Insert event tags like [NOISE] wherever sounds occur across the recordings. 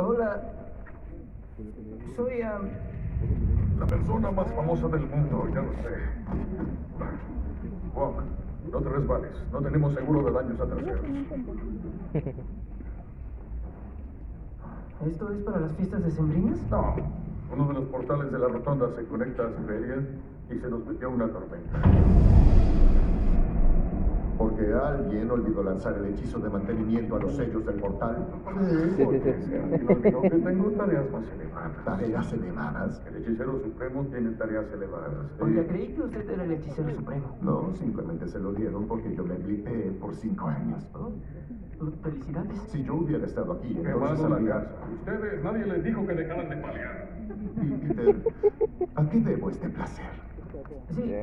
Hola. Soy, am, La persona más famosa del mundo, ya lo sé. Wong, no te resbales. No tenemos seguro de daños a terceros. ¿esto es para las fiestas decembrinas? No. Uno de los portales de la rotonda se conecta a Siberia y se nos metió una tormenta. Porque alguien olvidó lanzar el hechizo de mantenimiento a los sellos del portal. Sí, porque olvidó que tengo tareas más elevadas. Tareas elevadas. El hechicero supremo tiene tareas elevadas. Oiga, Sí. creí que usted era el hechicero supremo. No, simplemente se lo dieron porque yo me blipé por cinco años. Oh, felicidades. Si yo hubiera estado aquí, entonces la habría... casa. Ustedes, nadie les dijo que dejaran de paliar. Y, Peter, ¿a qué debo este placer? Sí,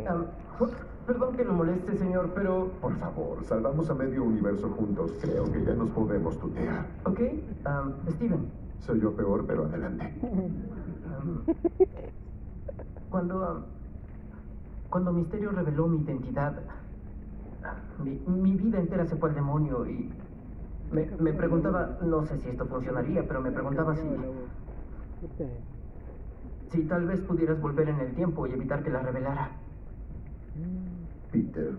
perdón que lo moleste, señor, pero... Por favor, salvamos a medio universo juntos. Creo que ya nos podemos tutear. Ok, am, Steven. Soy yo peor, pero adelante. am, cuando... am, cuando Misterio reveló mi identidad, mi, mi vida entera se fue al demonio y... Me, me preguntaba, no sé si esto funcionaría, pero me preguntaba si... Si tal vez pudieras volver en el tiempo y evitar que la revelara. Peter,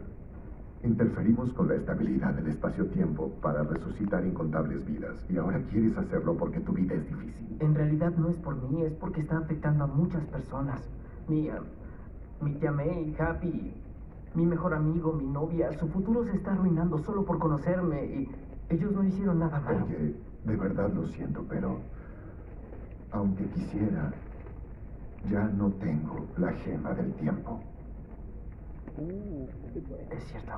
interferimos con la estabilidad del espacio-tiempo para resucitar incontables vidas. Y ahora quieres hacerlo porque tu vida es difícil. En realidad no es por mí, es porque está afectando a muchas personas. Mi, ah, mi tía May, Happy, mi mejor amigo, mi novia, su futuro se está arruinando solo por conocerme y ellos no hicieron nada malo. Oye, de verdad lo siento, pero aunque quisiera, ya no tengo la gema del tiempo. Es cierto.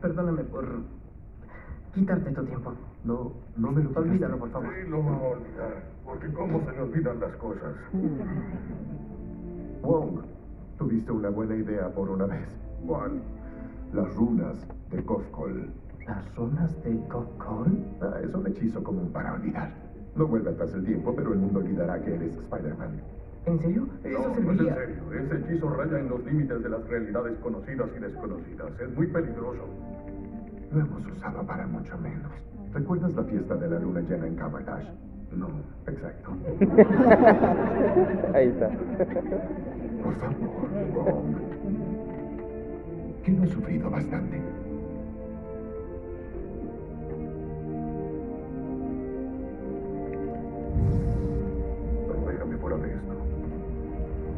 Perdóname por quitarte tu tiempo. No, no me lo quitaste. Olvídalo, por favor. Sí, lo va a olvidar. Porque cómo se le olvidan las cosas. Wong, tuviste una buena idea por una vez. ¿Cuál? Las runas de Kofkol. ¿Las runas de Kokol? Ah, es un hechizo común para olvidar. No vuelve atrás el tiempo, pero el mundo olvidará que eres Spider-Man. ¿En serio? Eso No, no es en serviría. serio. Ese hechizo raya en los límites de las realidades conocidas y desconocidas. Es muy peligroso. Lo hemos usado para mucho menos. ¿Recuerdas la fiesta de la luna llena en Camartage? No. Exacto. [LAUGHS] Ahí está. Por favor, Wong. Que no he sufrido bastante.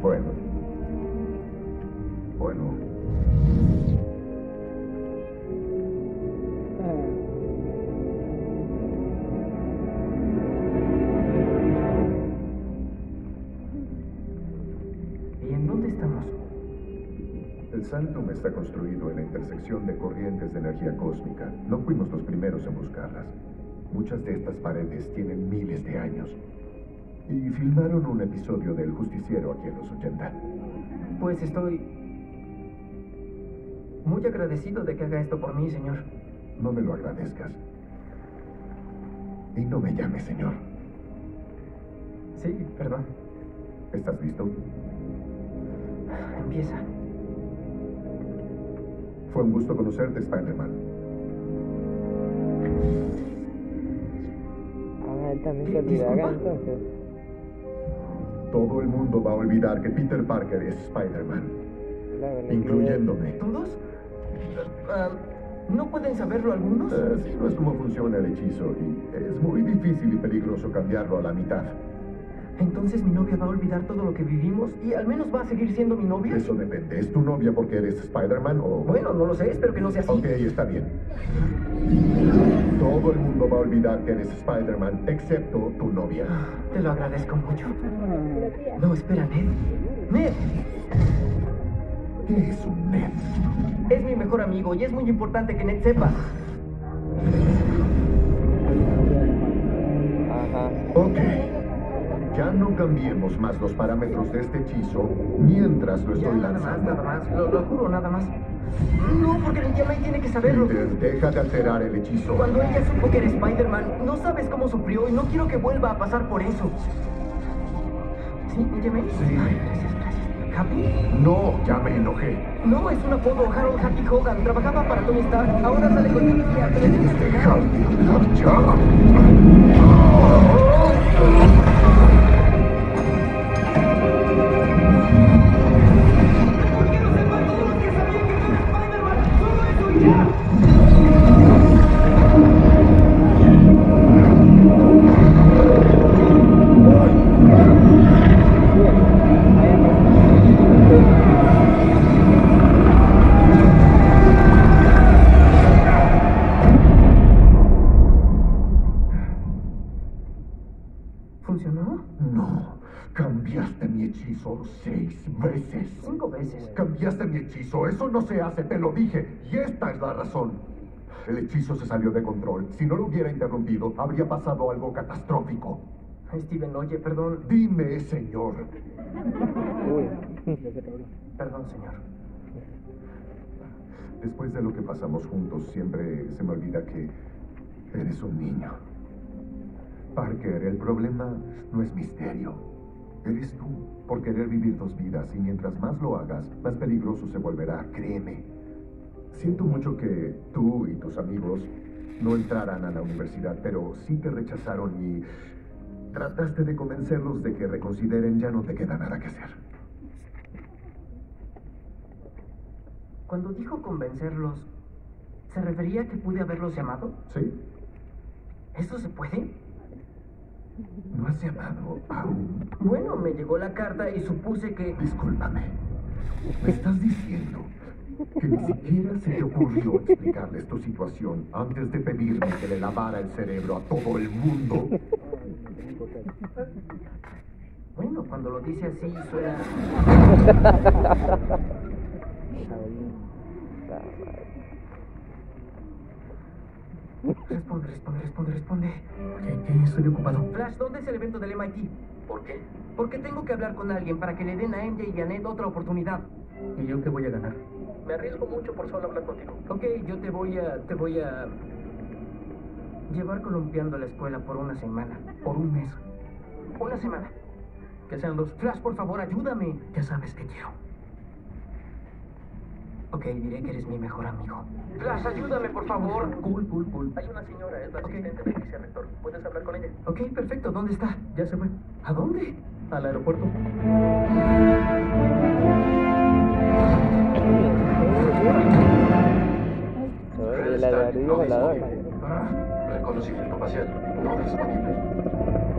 Bueno, Bueno, ¿Y en dónde estamos? el Sanctum está construido en la intersección de corrientes de energía cósmica. No fuimos los primeros en buscarlas. Muchas de estas paredes tienen miles de años. Y filmaron un episodio del Justiciero aquí en los 80. Pues estoy muy agradecido de que haga esto por mí, señor. No me lo agradezcas. Y no me llames, señor. Sí, perdón. ¿Estás listo? Empieza. Fue un gusto conocerte, Spider-Man. Ah, él también se entonces. Todo el mundo va a olvidar que Peter Parker es Spider-Man, incluyéndome. ¿Todos? ¿No pueden saberlo algunos? Así no es como funciona el hechizo y es muy difícil y peligroso cambiarlo a la mitad. Entonces mi novia va a olvidar todo lo que vivimos y al menos va a seguir siendo mi novia. Eso depende. ¿Es tu novia porque eres Spider-Man o...? Bueno, no lo sé, espero que no sea así. Ok, está bien. Todo el mundo va a olvidar que eres Spider-Man, excepto tu novia. Te lo agradezco mucho. No, espera, Ned. Ned, ¿Qué es un Ned? es mi mejor amigo y es muy importante que Ned sepa. No cambiemos más los parámetros de este hechizo mientras lo Ya, estoy nada más, lanzando. nada más. Lo, lo juro, nada más. No, porque mi tía May tiene que saberlo. Peter, deja de alterar el hechizo. Cuando ella supo que era Spider-Man, no sabes cómo sufrió y no quiero que vuelva a pasar por eso. ¿Sí, mi tía May? Sí. Ay, gracias, gracias. ¿Happy? No, ya me enojé. No, es un apodo. Harold Happy Hogan. Trabajaba para Tony Stark. Ahora sale con energía. Pero tienes que Deja de hablar ya. Cambiaste mi hechizo seis veces. Cinco veces. Cambiaste mi hechizo, eso no se hace, te lo dije. Y esta es la razón. El hechizo se salió de control. Si no lo hubiera interrumpido, habría pasado algo catastrófico. Steven, oye, perdón. Dime, señor. Uy. Perdón, señor. Después de lo que pasamos juntos, siempre se me olvida que eres un niño. Parker, el problema no es misterio. Eres tú, por querer vivir dos vidas y mientras más lo hagas, más peligroso se volverá, créeme. Siento mucho que tú y tus amigos no entraran a la universidad, pero sí te rechazaron y trataste de convencerlos de que reconsideren, ya no te queda nada que hacer. Cuando dijo convencerlos, ¿se refería a que pude haberlos llamado? ¿Sí? ¿Eso se puede? ¿No has llamado aún? Bueno, me llegó la carta y supuse que... Discúlpame. ¿Me estás diciendo que ni siquiera se te ocurrió explicarles tu situación antes de pedirme que le lavara el cerebro a todo el mundo? Bueno, cuando lo dice así suena... [LAUGHS] Responde, responde, responde, responde. ¿Qué, qué? Estoy ocupado. Flash, ¿dónde es el evento del MIT? ¿Por qué? Porque tengo que hablar con alguien para que le den a MJ y a Ned otra oportunidad. ¿Y yo qué voy a ganar? Me arriesgo mucho por solo hablar contigo. Ok, yo te voy a... te voy a... llevar columpiando a la escuela por una semana. Por un mes. Una semana. Que sean dos. Flash, por favor, ayúdame. Ya sabes que quiero. Ok, diré que eres mi mejor amigo. Flash, ayúdame, por favor. Cool, cool, cool. Hay una señora, es la asistente del vicerrector. ¿Puedes hablar con ella? Ok, perfecto. ¿Dónde está? Ya se fue. ¿A dónde? Al aeropuerto. Soy el ladrillo volador. Reconocimiento facial no disponible.